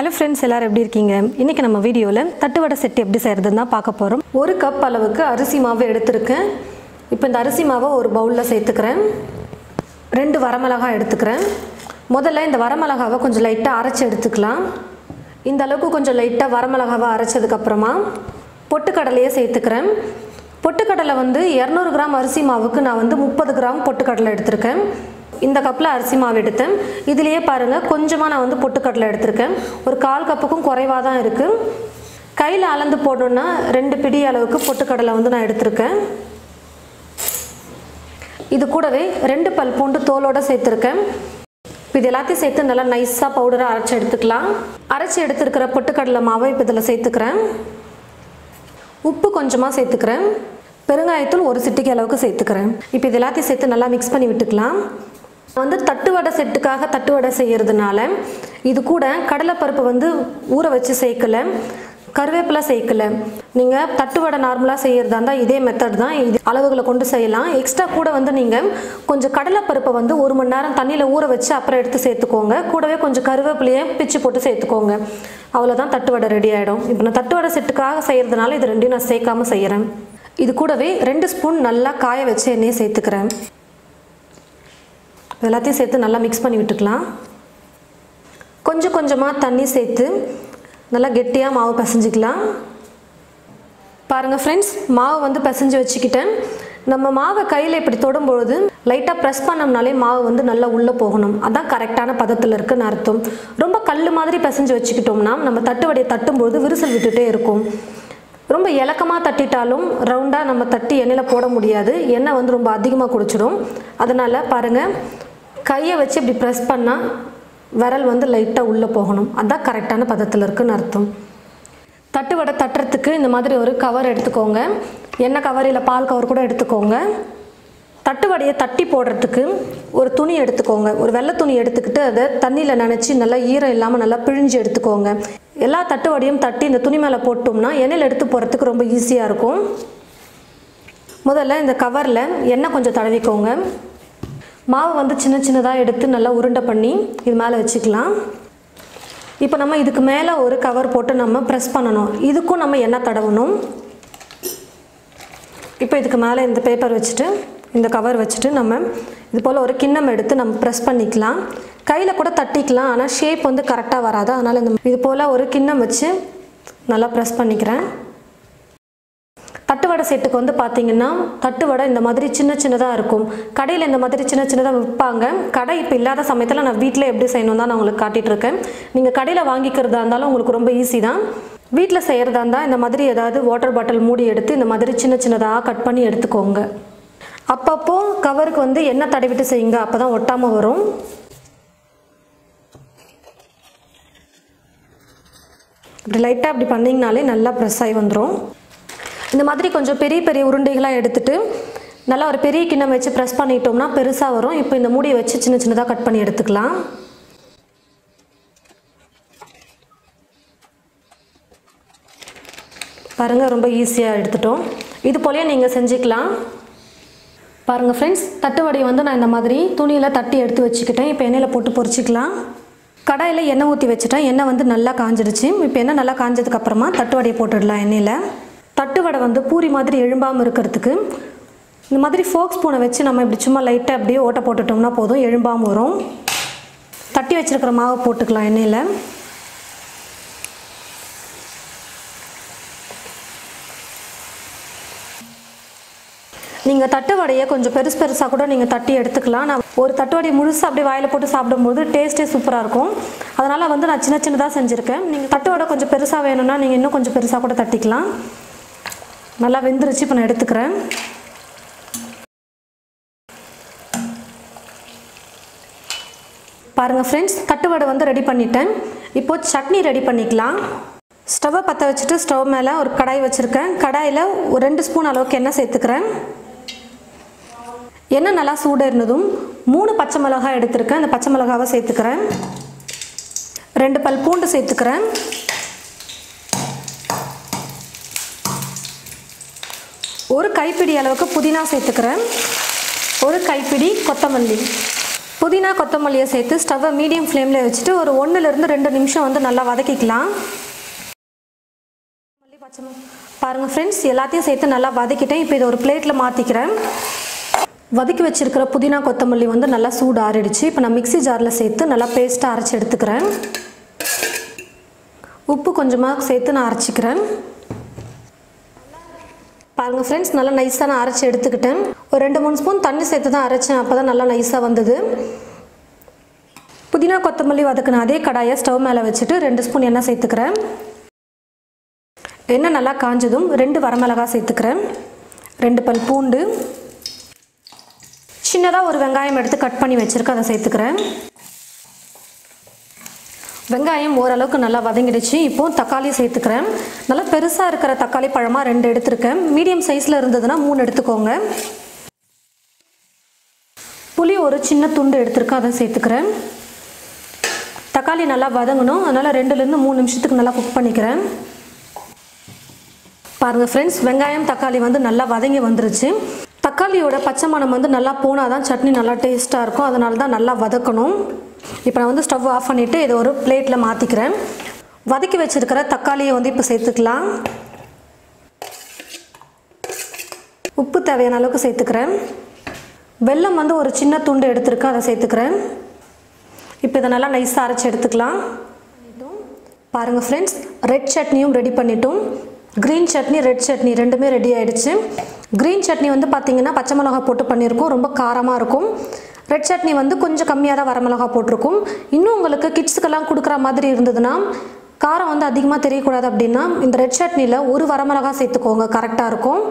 Hello friends எல்லாரும் எப்படி இருக்கீங்க? இன்றைக்கி நம்ம வீடியோவில் தட்டுவடை செட்டு எப்படி செய்கிறதுன்னு தான் பார்க்க போகிறோம் ஒரு கப் அளவுக்கு அரிசி மாவு எடுத்திருக்கேன். இப்போ இந்த அரிசி மாவை ஒரு பவுலில் சேர்த்துக்கிறேன். ரெண்டு வரமிளகாய் எடுத்துக்கிறேன். முதல்ல இந்த வரமிளகாவை கொஞ்சம் லைட்டாக அரைச்சி எடுத்துக்கலாம். இந்த அளவுக்கு கொஞ்சம் லைட்டாக வரமிளகாவை அரைச்சதுக்கப்புறமா பொட்டுக்கடலையே சேர்த்துக்கிறேன். பொட்டுக்கடலை வந்து இரநூறு கிராம் அரிசி மாவுக்கு நான் வந்து முப்பது கிராம் பொட்டுக்கடலை எடுத்திருக்கேன். இந்த கப்பில் அரிசி மாவு எடுத்தேன். இதுலேயே பாருங்கள் கொஞ்சமாக நான் வந்து பொட்டுக்கடலை எடுத்திருக்கேன். ஒரு கால் கப்புக்கும் குறைவாக தான் இருக்குது கையில் அளந்து போடணுன்னா ரெண்டு பிடி அளவுக்கு பொட்டுக்கடலை வந்து நான் எடுத்திருக்கேன். இது கூடவே ரெண்டு பல் பூண்டு தோலோடு சேர்த்துருக்கேன். இப்போ இது எல்லாத்தையும் சேர்த்து நல்லா நைஸாக பவுடராக அரைச்சி எடுத்துக்கலாம். அரைச்சி எடுத்துருக்கிற பொட்டுக்கடலை மாவை இப்போ இதில் சேர்த்துக்கிறேன். உப்பு கொஞ்சமாக சேர்த்துக்கிறேன். பெருங்காயத்தூள் ஒரு சிட்டிக்கு அளவுக்கு சேர்த்துக்கிறேன். இப்போ இது எல்லாத்தையும் சேர்த்து நல்லா மிக்ஸ் பண்ணி விட்டுக்கலாம். வந்து தட்டுவடை செட்டுக்காக தட்டுவடை செய்கிறதுனால இது கூட கடலைப்பருப்பு வந்து ஊற வச்சு சேர்க்கல கருவேப்பிலை சேர்க்கல. நீங்கள் தட்டுவடை நார்மலாக செய்கிறதா இருந்தால் இதே மெத்தட் தான். இது அளவுகளை கொண்டு செய்யலாம். எக்ஸ்ட்ரா கூட வந்து நீங்கள் கொஞ்சம் கடலைப்பருப்பை வந்து ஒரு மணி நேரம் தண்ணியில் ஊற வச்சு அப்புறம் எடுத்து சேர்த்துக்கோங்க. கூடவே கொஞ்சம் கருவேப்பிலையை பிச்சு போட்டு சேர்த்துக்கோங்க. அவ்வளோதான் தட்டுவடை ரெடி ஆகிடும் இப்போ நான் தட்டுவடை செட்டுக்காக செய்கிறதுனால இது ரெண்டையும் நான் சேர்க்காமல் செய்கிறேன் இது கூடவே ரெண்டு ஸ்பூன் நல்லா காய வச்சு எண்ணெயை சேர்த்துக்கிறேன். எல்லாத்தையும் சேர்த்து நல்லா மிக்ஸ் பண்ணி விட்டுக்கலாம். கொஞ்சம் கொஞ்சமாக தண்ணி சேர்த்து நல்லா கெட்டியாக மாவு பசைஞ்சிக்கலாம். பாருங்கள் ஃப்ரெண்ட்ஸ் மாவு வந்து பிசைஞ்சு வச்சுக்கிட்டேன். நம்ம மாவை கையில் இப்படி தொடும்பொழுது லைட்டாக ப்ரெஸ் பண்ணோம்னாலே மாவு வந்து நல்லா உள்ளே போகணும். அதான் கரெக்டான பதத்தில் இருக்குன்னு அர்த்தம். ரொம்ப கல் மாதிரி பிசைஞ்சு வச்சுக்கிட்டோம்னா நம்ம தட்டுவடையை தட்டும்போது விரிசல் விட்டுட்டே இருக்கும். ரொம்ப இலக்கமாக தட்டிட்டாலும் ரவுண்டாக நம்ம தட்டி எண்ணெயில் போட முடியாது. எண்ணெய் வந்து ரொம்ப அதிகமாக குடிச்சிடும். அதனால் பாருங்கள் கையை வச்சு இப்படி ப்ரெஸ் பண்ணால் விரல் வந்து லைட்டாக உள்ளே போகணும். அதுதான் கரெக்டான பதத்தில் இருக்குன்னு அர்த்தம். தட்டு வடை தட்டுறதுக்கு இந்த மாதிரி ஒரு கவர் எடுத்துக்கோங்க. எண்ணெய் கவர் இல்லை பால் கவர் கூட எடுத்துக்கோங்க. தட்டு வடையை தட்டி போடுறதுக்கு ஒரு துணி எடுத்துக்கோங்க. ஒரு வெள்ளை துணி எடுத்துக்கிட்டு அதை தண்ணியில் நினச்சி நல்லா ஈரம் இல்லாமல் நல்லா பிழிஞ்சு எடுத்துக்கோங்க. எல்லா தட்டு வடையும் தட்டி இந்த துணி மேலே போட்டோம்னா எண்ணெயில் எடுத்து போகிறதுக்கு ரொம்ப ஈஸியாக இருக்கும். முதல்ல இந்த கவரில் எண்ணெய் கொஞ்சம் தடவிக்கோங்க. மாவு வந்து சின்ன சின்னதாக எடுத்து நல்லா உருண்டை பண்ணி இது மேலே வச்சுக்கலாம். இப்போ நம்ம இதுக்கு மேலே ஒரு கவர் போட்டு நம்ம ப்ரெஸ் பண்ணணும். இதுக்கும் நம்ம எண்ணெய் தடவணும். இப்போ இதுக்கு மேலே இந்த பேப்பர் வச்சுட்டு இந்த கவர் வச்சுட்டு நம்ம இது போல் ஒரு கிண்ணம் எடுத்து நம்ம ப்ரெஸ் பண்ணிக்கலாம். கையில் கூட தட்டிக்கலாம் ஆனால் ஷேப் வந்து கரெக்டாக வராது. அதனால் இந்த இது போல் ஒரு கிண்ணம் வச்சு நல்லா ப்ரெஸ் பண்ணிக்கிறேன். தட்டுவடை செட்டுக்கு வந்து பார்த்தீங்கன்னா தட்டுவடை இந்த மாதிரி சின்ன சின்னதாக இருக்கும். கடையில் இந்த மாதிரி சின்ன சின்னதாக விற்பாங்க. கடை இப்போ இல்லாத சமயத்தில் நான் வீட்டில் எப்படி செய்யணும் தான் நான் உங்களுக்கு காட்டிகிட்டு இருக்கேன். நீங்கள் கடையில் வாங்கிக்கிறதா இருந்தாலும் உங்களுக்கு ரொம்ப ஈஸி தான். வீட்டில் செய்கிறதா இருந்தால் இந்த மாதிரி ஏதாவது வாட்டர் பாட்டில் மூடி எடுத்து இந்த மாதிரி சின்ன சின்னதாக கட் பண்ணி எடுத்துக்கோங்க. அப்பப்போ கவருக்கு வந்து எண்ணெய் தடவிட்டு செய்யுங்க. அப்போ தான் ஒட்டாமல் வரும். இப்படி லைட்டாக அப்படி பண்ணிங்கனாலே நல்லா ப்ரெஸ் ஆகி வந்துடும் இந்த மாதிரி கொஞ்சம் பெரிய பெரிய உருண்டைகளாக எடுத்துகிட்டு நல்லா ஒரு பெரிய கிண்ணம் வச்சு ப்ரெஸ் பண்ணிட்டோம்னா பெருசாக வரும். இப்போ இந்த மூடியை வச்சு சின்ன சின்னதாக கட் பண்ணி எடுத்துக்கலாம். பாருங்கள் ரொம்ப ஈஸியாக எடுத்துட்டோம். இது போலயே நீங்கள் செஞ்சுக்கலாம். பாருங்கள் ஃப்ரெண்ட்ஸ் தட்டு வடையை வந்து நான் இந்த மாதிரி துணியில் தட்டி எடுத்து வச்சுக்கிட்டேன். இப்போ எண்ணெயில் போட்டு பொறிச்சிக்கலாம் கடாயில் எண்ணெய் ஊற்றி வச்சுட்டேன். எண்ணெய் வந்து நல்லா காஞ்சிடுச்சு. இப்போ எண்ணெய் நல்லா காஞ்சதுக்கப்புறமா தட்டு வடையை போட்டுடலாம் எண்ணெயில். தட்டு வடை வந்து பூரி மாதிரி எழும்பாமல் இருக்கிறதுக்கு இந்த மாதிரி ஃபோக்ஸ் ஸ்பூனை வச்சு நம்ம இப்படி சும்மா லைட்டாக அப்படியே ஓட்டை போட்டுட்டோம்னா போதும் எழும்பாமல் வரும். தட்டி வச்சுருக்கிற மாவை போட்டுக்கலாம் எண்ணெயில். நீங்கள் தட்டு வடையை கொஞ்சம் பெருசு பெருசாக கூட நீங்கள் தட்டி எடுத்துக்கலாம். நான் ஒரு தட்டு வடையை முழுசாக அப்படியே வாயில் போட்டு சாப்பிடும்போது டேஸ்ட்டே சூப்பராக இருக்கும். அதனால் வந்து நான் சின்ன சின்னதாக செஞ்சுருக்கேன். நீங்கள் தட்டு வடை கொஞ்சம் பெருசாக வேணும்னா நீங்கள் இன்னும் கொஞ்சம் பெருசாக கூட தட்டிக்கலாம். நல்லா வெந்துருச்சு இப்போ நான் எடுத்துக்கிறேன். பாருங்கள் ஃப்ரெண்ட்ஸ் தட்டுவடை வந்து ரெடி பண்ணிட்டேன். இப்போது சட்னி ரெடி பண்ணிக்கலாம். ஸ்டவ்வை பற்ற வச்சுட்டு ஸ்டவ் மேலே ஒரு கடாய் வச்சுருக்கேன். கடாயில் ஒரு ரெண்டு ஸ்பூன் அளவுக்கு எண்ணெய் சேர்த்துக்கிறேன். எண்ணெய் நல்லா சூடாக இருந்ததும் மூணு பச்சை மிளகாய் எடுத்திருக்கேன். அந்த பச்சை மிளகாவை சேர்த்துக்கிறேன். ரெண்டு பல் பூண்டு சேர்த்துக்கிறேன். ஒரு கைப்பிடி அளவுக்கு புதினா சேர்த்துக்கிறேன். ஒரு கைப்பிடி கொத்தமல்லி. புதினா கொத்தமல்லியை சேர்த்து ஸ்டவ்வை மீடியம் ஃப்ளேமில் வச்சுட்டு ஒரு ஒன்றுலேருந்து ரெண்டு நிமிஷம் வந்து நல்லா வதக்கிக்கலாம். மல்லி பச்சை பாருங்கள் ஃப்ரெண்ட்ஸ் எல்லாத்தையும் சேர்த்து நல்லா வதக்கிட்டேன். இப்போ இதை ஒரு பிளேட்டில் மாற்றிக்கிறேன் வதக்கி வச்சுருக்கிற புதினா கொத்தமல்லி வந்து நல்லா சூடு ஆறிடுச்சு. இப்போ நான் மிக்ஸி ஜாரில் சேர்த்து நல்லா பேஸ்ட்டாக அரைச்சி எடுத்துக்கிறேன். உப்பு கொஞ்சமாக சேர்த்து நான் அரைச்சிக்கிறேன். பாருங்கள் ஃப்ரெண்ட்ஸ் நல்லா நைஸாக நான் அரைச்சி எடுத்துக்கிட்டேன். ஒரு ரெண்டு மூணு ஸ்பூன் தண்ணி சேர்த்து தான் அரைச்சேன். அப்போ தான் நல்லா நைஸாக வந்தது. புதினா கொத்தமல்லி வதக்கின அதே கடாயை ஸ்டவ் மேலே வச்சுட்டு ரெண்டு ஸ்பூன் எண்ணெய் சேர்த்துக்கிறேன். எண்ணெய் நல்லா காஞ்சதும் ரெண்டு வரமிளகா சேர்த்துக்கிறேன். ரெண்டு பல் பூண்டு. சின்னதாக ஒரு வெங்காயம் எடுத்து கட் பண்ணி வச்சுருக்கேன் அதை சேர்த்துக்கிறேன். வெங்காயம் ஓரளவுக்கு நல்லா வதங்கிடுச்சு. இப்போது தக்காளி சேர்த்துக்கிறேன். நல்லா பெருசாக இருக்கிற தக்காளி பழமாக ரெண்டு எடுத்திருக்கேன். மீடியம் சைஸில் இருந்ததுன்னா மூணு எடுத்துக்கோங்க. புளி ஒரு சின்ன துண்டு எடுத்திருக்கேன். அதை சேர்த்துக்கிறேன். தக்காளி நல்லா வதங்கணும். அதனால் ரெண்டுலேருந்து மூணு நிமிஷத்துக்கு நல்லா குக் பண்ணிக்கிறேன். பாருங்கள் ஃப்ரெண்ட்ஸ் வெங்காயம் தக்காளி வந்து நல்லா வதங்கி வந்துருச்சு. தக்காளியோட பச்சை மணம் வந்து நல்லா போனால் தான் சட்னி நல்லா டேஸ்ட்டாக இருக்கும். அதனால தான் நல்லா வதக்கணும். இப்போ நான் வந்து ஸ்டவ் ஆஃப் பண்ணிவிட்டு இதை ஒரு பிளேட்டில் மாற்றிக்கிறேன் வதக்கி வச்சுருக்கிற தக்காளியை வந்து இப்போ சேர்த்துக்கலாம். உப்பு தேவையான அளவுக்கு சேர்த்துக்கிறேன். வெல்லம் வந்து ஒரு சின்ன துண்டு எடுத்துருக்கேன் அதை சேர்த்துக்கிறேன். இப்போ இதை நல்லா நைஸாக அரைச்சி எடுத்துக்கலாம். பாருங்கள் ஃப்ரெண்ட்ஸ் ரெட் சட்னியும் ரெடி பண்ணிட்டோம். க்ரீன் சட்னி ரெட் சட்னி ரெண்டுமே ரெடி ஆகிடுச்சு க்ரீன் சட்னி வந்து பார்த்திங்கன்னா பச்சை மிளகா போட்டு பண்ணியிருக்கோம் ரொம்ப காரமாக இருக்கும். ரெட் சட்னி வந்து கொஞ்சம் கம்மியாக தான் வரமிளகா போட்டிருக்கும். இன்னும் உங்களுக்கு கிட்ஸுக்கெல்லாம் கொடுக்குற மாதிரி இருந்ததுன்னா காரம் வந்து அதிகமாக தெரியக்கூடாது அப்படின்னா இந்த ரெட் சட்னியில் ஒரு வரமிளகா சேர்த்துக்கோங்க. கரெக்டாக இருக்கும்.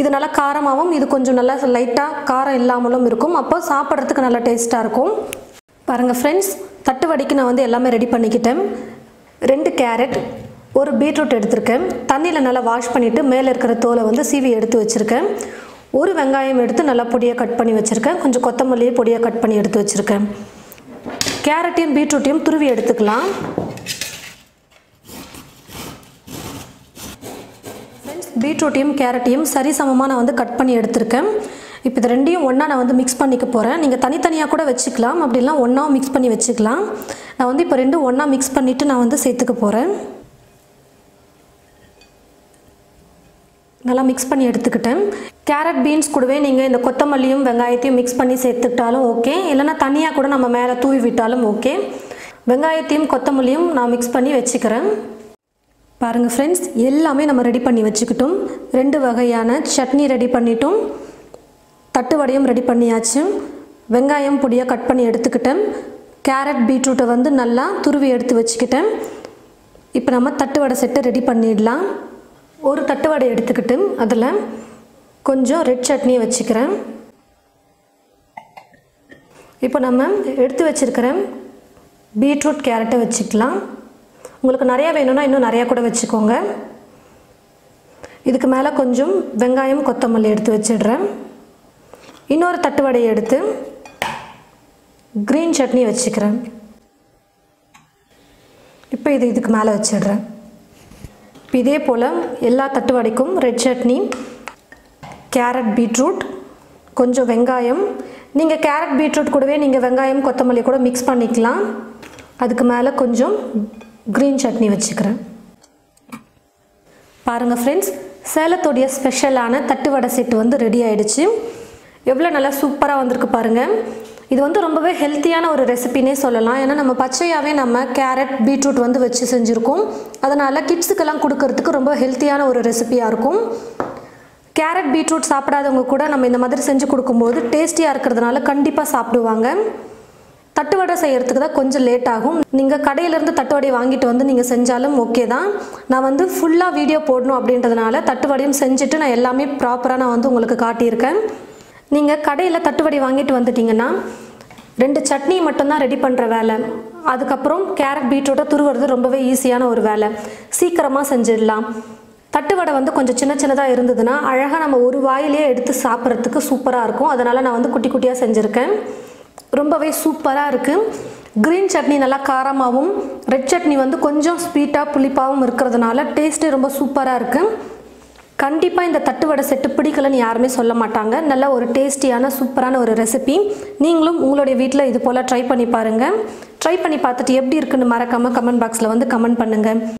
இது நல்லா காரமாகவும் இது கொஞ்சம் நல்லா லைட்டாக காரம் இல்லாமலும் இருக்கும். அப்போ சாப்பிட்றதுக்கு நல்லா டேஸ்ட்டாக இருக்கும். பாருங்கள் ஃப்ரெண்ட்ஸ் தட்டு வடிக்கு நான் வந்து எல்லாமே ரெடி பண்ணிக்கிட்டேன். ரெண்டு கேரட் ஒரு பீட்ரூட் எடுத்திருக்கேன். தண்ணியில் நல்லா வாஷ் பண்ணிவிட்டு மேலே இருக்கிற தோலை வந்து சீவி எடுத்து வச்சுருக்கேன். ஒரு வெங்காயம் எடுத்து நல்லா பொடியாக கட் பண்ணி வச்சுருக்கேன். கொஞ்சம் கொத்தமல்லியை பொடியாக கட் பண்ணி எடுத்து வச்சுருக்கேன். கேரட்டையும் பீட்ரூட்டையும் துருவி எடுத்துக்கலாம். பீட்ரூட்டையும் கேரட்டையும் சரி சமமாக நான் வந்து கட் பண்ணி எடுத்திருக்கேன். இப்போ இது ரெண்டையும் ஒன்றா நான் வந்து மிக்ஸ் பண்ணிக்க போகிறேன் நீங்கள் தனித்தனியாக கூட வச்சுக்கலாம். அப்படிலாம் ஒன்றா மிக்ஸ் பண்ணி வச்சுக்கலாம். நான் வந்து இப்போ ரெண்டும் ஒன்றா மிக்ஸ் பண்ணிவிட்டு நான் வந்து சேர்த்துக்க போகிறேன் நல்லா மிக்ஸ் பண்ணி எடுத்துக்கிட்டேன். கேரட் பீன்ஸ் கூடவே நீங்கள் இந்த கொத்தமல்லியும் வெங்காயத்தையும் மிக்ஸ் பண்ணி சேர்த்துக்கிட்டாலும் ஓகே இல்லைன்னா தனியாக கூட நம்ம மேலே தூவி விட்டாலும் ஓகே வெங்காயத்தையும் கொத்தமல்லியும் நான் மிக்ஸ் பண்ணி வச்சுக்கிறேன். பாருங்கள் ஃப்ரெண்ட்ஸ் எல்லாமே நம்ம ரெடி பண்ணி வச்சுக்கிட்டோம். ரெண்டு வகையான சட்னி ரெடி பண்ணிட்டோம். தட்டு வடையும் ரெடி பண்ணியாச்சு. வெங்காயம் பொடியாக கட் பண்ணி எடுத்துக்கிட்டேன். கேரட் பீட்ரூட்டை வந்து நல்லா துருவி எடுத்து வச்சுக்கிட்டேன். இப்போ நம்ம தட்டு வடை செட்டை ரெடி பண்ணிடலாம். ஒரு தட்டு வடை எடுத்துக்கிட்டு அதில் கொஞ்சம் ரெட் சட்னியை வச்சுக்கிறேன். இப்போ நம்ம எடுத்து வச்சுருக்கிற பீட்ரூட் கேரட்டை வச்சுக்கலாம். உங்களுக்கு நிறையா வேணும்னா இன்னும் நிறையா கூட வச்சுக்கோங்க. இதுக்கு மேலே கொஞ்சம் வெங்காயம் கொத்தமல்லி எடுத்து வச்சிடுறேன். இன்னொரு தட்டு வடையை எடுத்து க்ரீன் சட்னி வச்சுக்கிறேன். இப்போ இது இதுக்கு மேலே வச்சிடுறேன். இப்போ இதே போல் எல்லா தட்டுவடைக்கும் ரெட் சட்னி கேரட் பீட்ரூட் கொஞ்சம் வெங்காயம். நீங்கள் கேரட் பீட்ரூட் கூடவே நீங்கள் வெங்காயம் கொத்தமல்லி கூட மிக்ஸ் பண்ணிக்கலாம். அதுக்கு மேலே கொஞ்சம் க்ரீன் சட்னி வச்சுக்கிறேன். பாருங்கள் ஃப்ரெண்ட்ஸ் சேலத்துடைய ஸ்பெஷலான தட்டுவடை செட்டு வந்து ரெடி ஆகிடுச்சு எவ்வளோ நல்லா சூப்பராக வந்திருக்கு பாருங்கள் இது வந்து ரொம்பவே ஹெல்த்தியான ஒரு ரெசிபினே சொல்லலாம். ஏன்னா நம்ம பச்சையாகவே நம்ம கேரட் பீட்ரூட் வந்து வச்சு செஞ்சுருக்கோம். அதனால் கிட்ஸுக்கெல்லாம் கொடுக்கறதுக்கு ரொம்ப ஹெல்த்தியான ஒரு ரெசிபியாக இருக்கும். கேரட் பீட்ரூட் சாப்பிடாதவங்க கூட நம்ம இந்த மாதிரி செஞ்சு கொடுக்கும்போது டேஸ்டியாக இருக்கிறதுனால கண்டிப்பாக சாப்பிடுவாங்க. தட்டு வடை செய்கிறதுக்கு தான் கொஞ்சம் லேட் ஆகும். நீங்கள் கடையிலேருந்து தட்டுவடை வாங்கிட்டு வந்து நீங்கள் செஞ்சாலும் ஓகே தான். நான் வந்து ஃபுல்லாக வீடியோ போடணும் அப்படின்றதுனால தட்டு வடையும் செஞ்சுட்டு நான் எல்லாமே ப்ராப்பராக நான் வந்து உங்களுக்கு காட்டியிருக்கேன். நீங்கள் கடையில் தட்டுவடி வாங்கிட்டு வந்துட்டீங்கன்னா ரெண்டு சட்னி மட்டும்தான் ரெடி பண்ணுற வேலை. அதுக்கப்புறம் கேரட் பீட்ரூட்டை துருவுறது ரொம்பவே ஈஸியான ஒரு வேலை. சீக்கிரமாக செஞ்சிடலாம். தட்டுவடை வந்து கொஞ்சம் சின்ன சின்னதாக இருந்ததுன்னா அழகாக நம்ம ஒரு வாயிலே எடுத்து சாப்பிட்றதுக்கு சூப்பராக இருக்கும். அதனால் நான் வந்து குட்டி குட்டியாக செஞ்சுருக்கேன். ரொம்பவே சூப்பராக இருக்குது க்ரீன் சட்னி நல்லா காரமாகவும் ரெட் சட்னி வந்து கொஞ்சம் ஸ்வீட்டாக புளிப்பாகவும் இருக்கிறதுனால டேஸ்ட்டு ரொம்ப சூப்பராக இருக்குது கண்டிப்பாக இந்த தட்டுவடை செட்டு பிடிக்கலன்னு யாருமே சொல்ல மாட்டாங்க. நல்ல ஒரு டேஸ்டியான சூப்பரான ஒரு ரெசிபி. நீங்களும் உங்களுடைய வீட்டில் இது போல் ட்ரை பண்ணி பாருங்கள் ட்ரை பண்ணி பார்த்துட்டு எப்படி இருக்குன்னு மறக்காமல் கமெண்ட் பாக்ஸில் வந்து கமெண்ட் பண்ணுங்கள்